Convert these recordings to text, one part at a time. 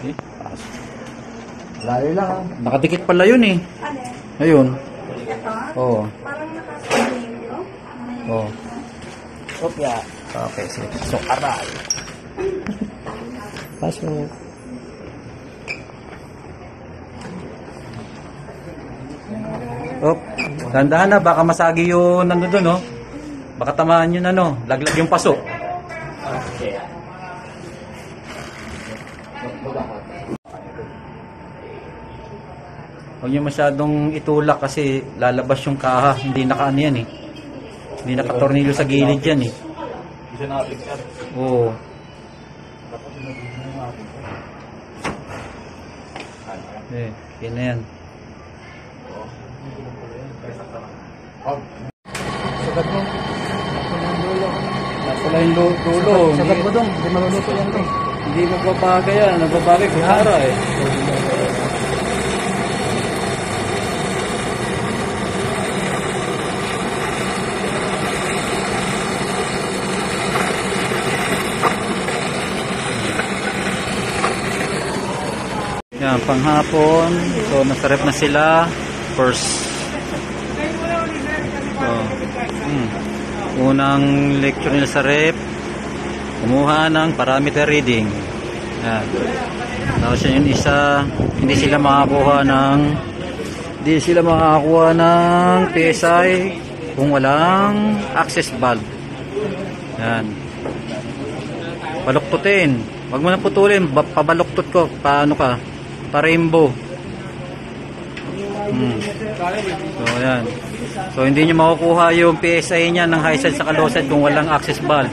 Eh, Layo lang nakadikit pala yun eh. Ano? Ayun. Ito? Oo. Parang nakasabi nyo. Oo. Kopya. Okay, sige. So, aral. Pasok. Op, dandahan na, baka masagi yung nando doon, no? Baka tamaan yun, ano, laglag yung paso. Okay. Huwag niyo masyadong itulak kasi lalabas yung kaha. Hindi naka ano yan eh. Hindi nakatornilyo sa gilid yan eh. Isa na. Oo. Eh, yun na yan. Sagat mo. Nasa lang yung du- dulo. Sagat mo dong. Hindi maluluto yan to. hindi magbabaga yan. Nagbabagay kuhara eh. Yan, panghapon. So, nasa rep na sila. First. So, hmm. Unang lecture nila sa rep. Kumuha ng parameter reading. Yan. Tapos yun isa, hindi sila makakuha ng hindi sila makakuha ng PSI kung walang access valve. Yan. Baluktutin. Huwag mo na putulin. Ba- Pabaluktot ko. Paano ka? Pa-rainbow. Hmm. So, ayan. So, hindi nyo makukuha yung PSI niya ng high side sa side kung walang access valve.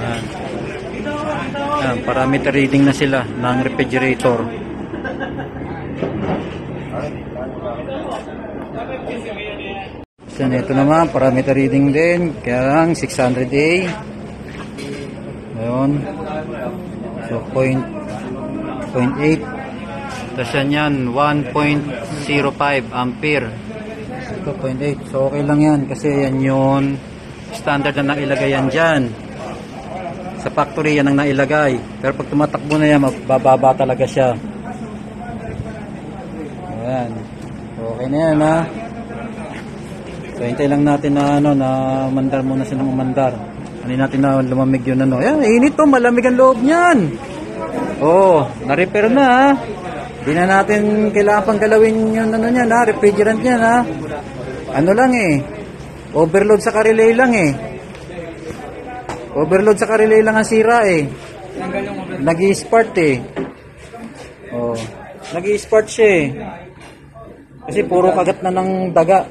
Ayan. Ayan, parameter reading na sila ng refrigerator. So, ito naman, parameter reading din. Kaya lang, 600A. Ayun. So, point, point 8. Tapos yan yan, 1.05 ampere. Ito, 0.8. So, okay lang yan kasi yan yun standard na nailagay yan dyan. Sa factory yan ang nailagay. Pero pag tumatakbo na yan, mabababa talaga siya. Ayan. Okay na yan ha. So, hintay lang natin na ano, na umandar muna siya ng umandar. Ano natin na lumamig yun ano. Ayan, init to, malamig ang loob niyan. Oh, na-repair na ha. Hindi na natin kailangan pang galawin yung ano niyan ha, refrigerant niyan ha. Ano lang eh, overload sa karelay lang eh. Overload sa karelay lang ang sira eh. Nag-i-spark eh. Oh, nag-i-spark siya eh. Kasi puro kagat na ng daga.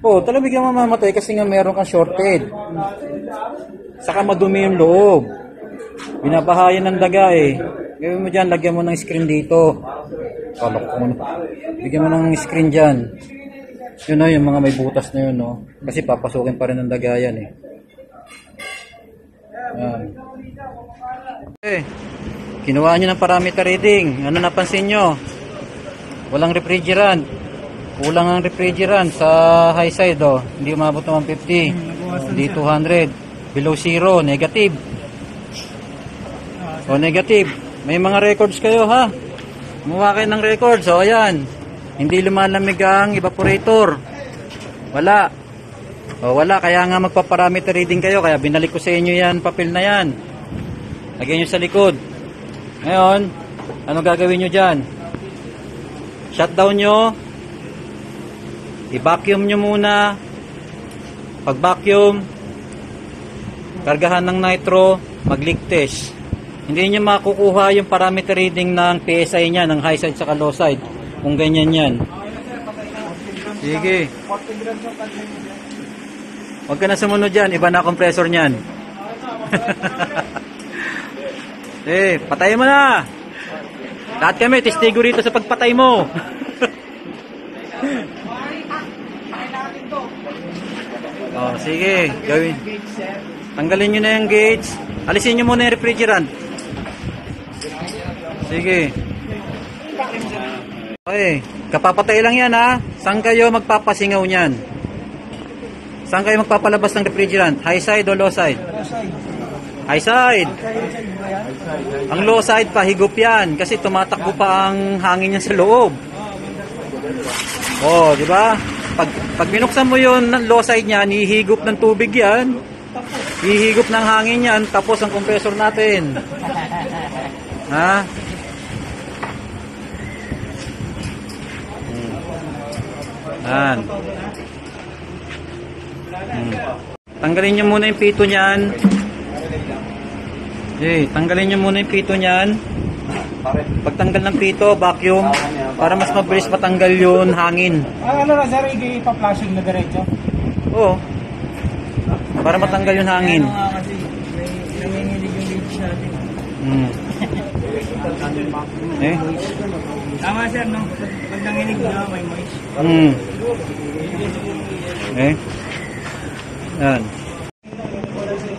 Oo, oh, talagang bigyan mamamatay kasi nga meron kang shorted. Saka madumi yung loob. Binabahayan ng daga eh. Gawin mo dyan, lagyan mo ng screen dito. Kalok mo na. Bigyan mo ng screen dyan. Yun na, yung mga may butas na yun, no? Kasi papasukin pa rin ng daga yan eh. Yan. Okay. Kinuha nyo ng parameter reading. Ano napansin nyo? Walang refrigerant. Kulang ang refrigerant sa high side, oh. Hindi umabot ng 150. Hindi 200. Below zero, negative. O negative. May mga records kayo, ha? Kumuha kayo ng records. O, ayan. Hindi lumalamig ang evaporator. Wala. O, wala. Kaya nga magpa-parameter reading kayo. Kaya binalik ko sa inyo yan, papel na yan. Lagyan nyo sa likod. Ngayon, ano gagawin nyo dyan? Shutdown nyo. I-vacuum nyo muna. Pag vacuum, kargahan ng nitro, mag-leak test. Hindi nyo makukuha yung parameter reading ng PSI niya, ng high side sa low side. Kung ganyan yan. Sige. Huwag ka na sumunod dyan. Iba na compressor niyan. eh, patay mo na. Lahat kami, testigo rito sa pagpatay mo. oh, sige. Gawin. Tanggalin nyo na yung gates. Alisin nyo muna yung refrigerant. Sige. Okay. Kapapatay lang yan ha. Saan kayo magpapasingaw niyan? Saan kayo magpapalabas ng refrigerant? High side o low side? High side. Ang low side pa, higop yan. Kasi tumatakbo pa ang hangin niya sa loob. Oh, di ba? Pag, pag binuksan mo yun low side niya, hihigop ng tubig yan. Hihigop ng hangin yan, tapos ang compressor natin. Ha? Yan. Hmm. Tanggalin nyo muna yung pito niyan. Eh, tanggalin nyo muna yung pito niyan. Pagtanggal ng pito, vacuum, para mas mabilis matanggal yun, hangin. Ah, ano na, sir, i-pa-flashing na diretso? Oo. Para matanggal yung hangin. Ano nga kasi, may nanginginig yung leads natin. Hmm. Eh? Tama, sir, no? Pag nanginig na, may moist. Hmm. Eh? Yan.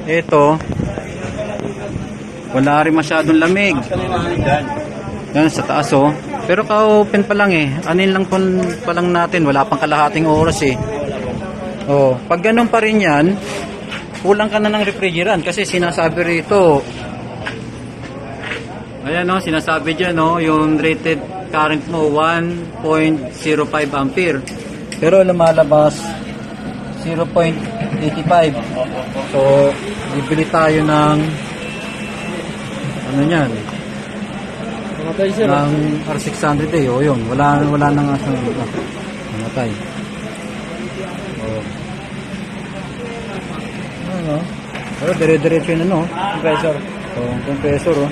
Ito. Wala rin masyadong lamig. Yan, sa taas oh. Pero ka-open pa lang eh. Anin lang po pa lang natin. Wala pang kalahating oras eh. Oh, pag ganun pa rin yan, kulang ka na ng refrigerant kasi sinasabi rito Ayan no, sinasabi dyan no, yung rated current mo 1.05 ampere. Pero lumalabas 0.85. So, bibili tayo ng ano yan? Namatay, sir. Ng R600 eh. O yun, wala, wala na nga sa namatay. Oh. Ano? Pero dire-diretso yun ano. Compressor. Oh, compressor oh.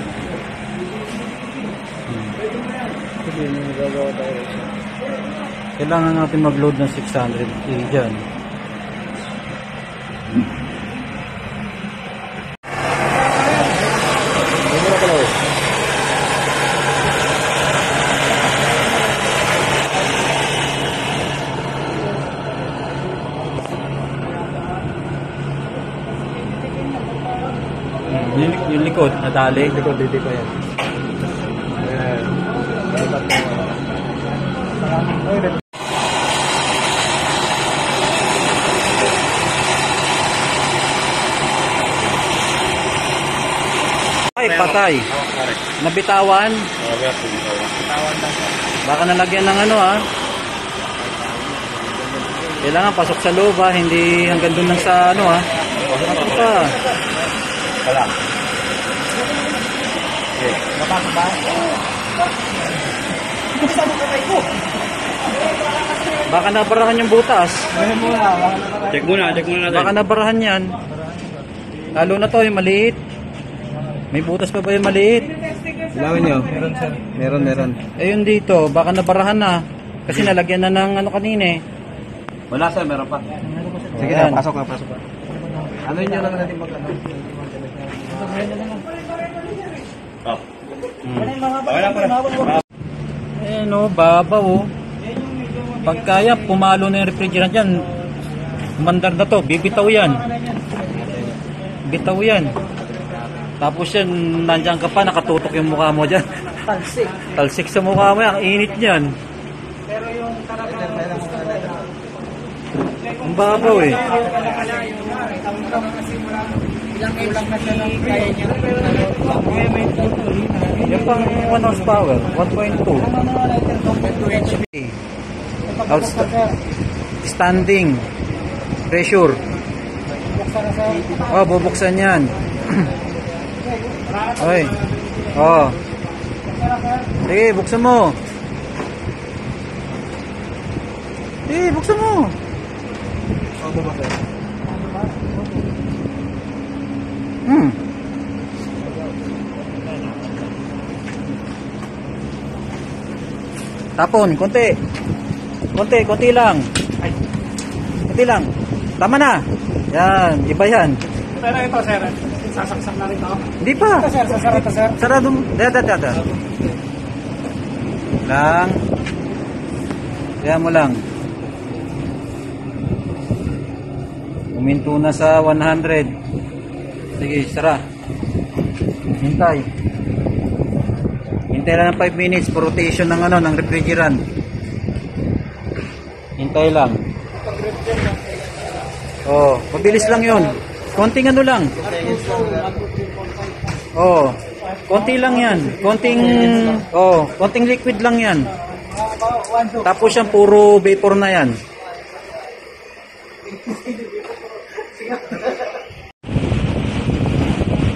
Sige, may nagagawa tayo. Kailangan natin mag-load ng 600 eh, dyan. Hmm, Yung, yung nadali. Likod, hindi pa yan. Ayan. Mo. Ay, Ay, patay. Nabitawan. Baka nalagyan ng ano ah. Kailangan pasok sa loob ah, hindi hanggang doon lang sa ano ah. Pasok ka. Wala. Okay. Napasok ba? Baka nabarahan yung butas. Check muna, check muna natin. Baka nabarahan yan. Lalo na to yung maliit. May butas pa ba yung maliit? Ilawin nyo. Meron, sir. Meron, meron. Eh yun dito, baka nabarahan na. Kasi nalagyan na ng ano kanina eh. Wala sir, meron pa. Sige na, pasok na, pasok na. Ano nyo lang natin mag ano? Oh. Hmm. Wala pa na. Eh no, babaw oh. Pag kaya, pumalo na yung refrigerant yan. Umandar na to, bibitaw yan. Bitaw yan. Tapos yan, nandiyan ka pa, nakatutok yung mukha mo dyan. Talsik. Talsik sa mukha mo yan, ang init niyan. Pero yung talagang Ang babaw eh. Ilang ilang na siya kaya niya. Kaya may tutuloy na. Yung pang 1 horsepower, 1.2. Ano na natin compared to HP? Outsta- standing pressure. Oh, bubuksan yan. Oy. Oh. Sige, buksan mo. Sige, buksan mo. Hmm. Tapon, konti. Konti, konti lang. Ay. Konti lang. Tama na. Yan, iba yan. Pero ito, sir. Sasaksak na rin ito. Hindi pa. Ito, sir. Sasara ito, sir. Sarado mo. Dada, dada. Lang. Kaya mo lang. Uminto na sa 100. Sige, sara. Hintay. Hintay lang ng 5 minutes for rotation ng ano, ng refrigerant. Hintay lang. Oh, mabilis lang 'yon. Konting ano lang. Oh, konti lang 'yan. Konting oh, konting liquid lang 'yan. Tapos yan puro vapor na 'yan.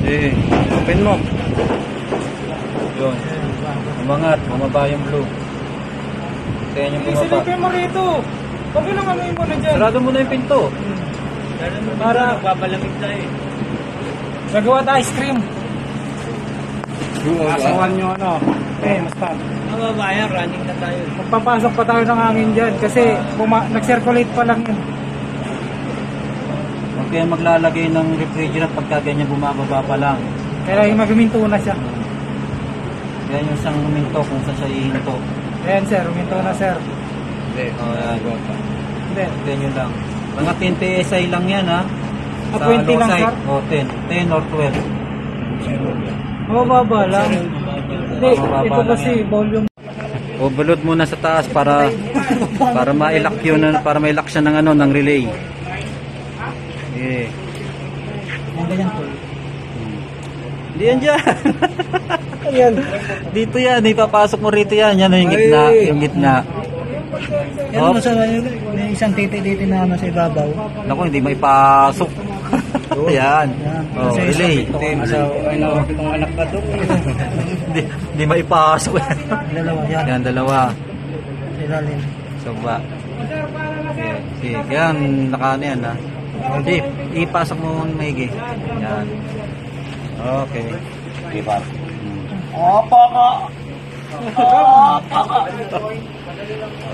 Eh, open mo. Yun. Umangat, bumaba yung blue. Kaya yung bumaba. Silipin mo rito. Huwag yun ang ano mo na dyan. Sarado mo na yung pinto. Para babalamig tayo eh. Nagawa tayo ice cream. Asawan nyo ano. Eh, basta. Mababayan, running na tayo. Magpapasok pa tayo ng hangin dyan kasi nag-circulate pa lang yun. Kaya maglalagay ng refrigerant pagka ganyan bumababa pa lang. Kaya yung magminto na siya. Yan yung isang minto kung saan siya ihinto. Ayan sir, huminto na sir. Hindi. Oh, yan. Hindi. Ganyan lang. Mga 10 PSI lang yan ha. Ah, 20 lang, sir? O, 10. 10 or 12. Mababa lang. Hindi, ito kasi volume. Overload muna sa taas para para ma-lock yun para ma-lock siya ng ano ng relay. Eh. Ang ganyan po. Hindi yan dyan. Ayan. Dito yan, ipapasok mo rito yan. Yan yung gitna, Ay. yung gitna. Yan Oh. sa may isang titi dito na ano sa ibabaw. Naku, hindi maipasok. yan. Yan. Oh, relay. Sa ano, pitong anak ka doon. hindi, hindi maipasok. Dalawa yan. yan, dalawa. Ilalim. So ba? Okay. Sige, kaya naka ano yan ha. Hindi, ipasok mo ng maigi. Yan. Okay. Di ba?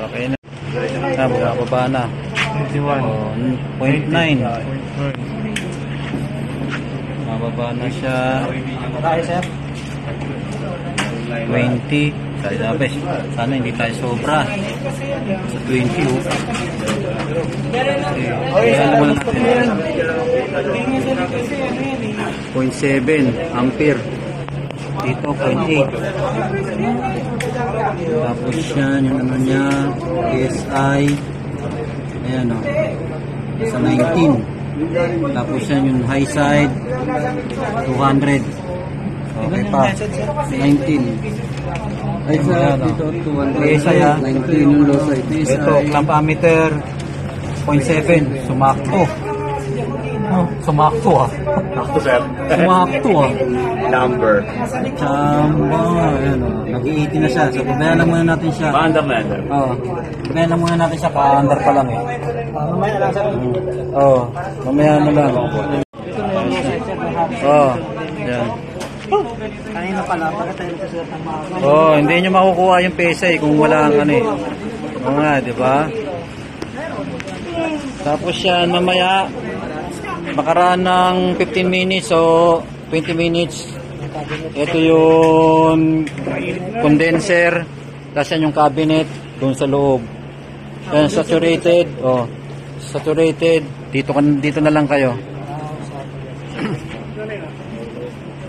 Okay na. Ah, bumababa na. 21. Oh, 0.9. Mababa na siya. Tayo sir. 20. Na bes, sana hindi tayo sobra. Sa 20 oh. Okay. Naman natin. 0.7 ampere. Dito 0.8. Tapos yan, yung ano niya, PSI. Ayan o. Sa 19. Tapos yan yung high side, 200. Okay pa. 19. Ay, sa dito, 200. PSI ah. 19 yung low side. Ito, clamp ammeter, 0.7. Sumakto. Oh, sumakto ah. Ako, sir. Sumakto ah. Number. Chamba, ayan o. Nag-80 na siya. So, pabayaan lang muna natin siya. Paandar na yan, sir. Oo. Pabayaan lang muna natin siya. Pa-under pa lang eh. Mamaya lang sir. Oo. Mamaya na lang. Oo. Yan. Kanina pala, bakit tayo nagkasulat ng mga Oo, hindi nyo makukuha yung pesa eh kung wala ang ano eh. Oo nga, di ba? Tapos yan, mamaya, makaraan ng 15 minutes o 20 minutes. Ito yung condenser, tapos yung cabinet doon sa loob. Yan, saturated. Oh, saturated. Dito, dito na lang kayo.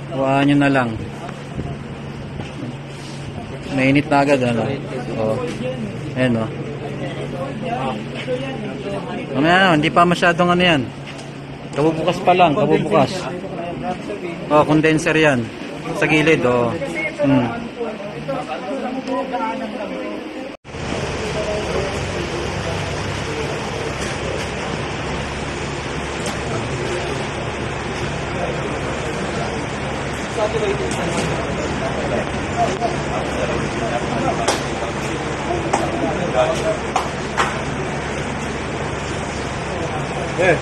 Kuhaan nyo na lang. Mainit na agad, ano? Oh. Ayan, oh. Mamaya na, hindi pa masyadong ano yan. Kabubukas pa lang, kabubukas. Oh, condenser yan. Sa gilid, oh. Hmm. Eh,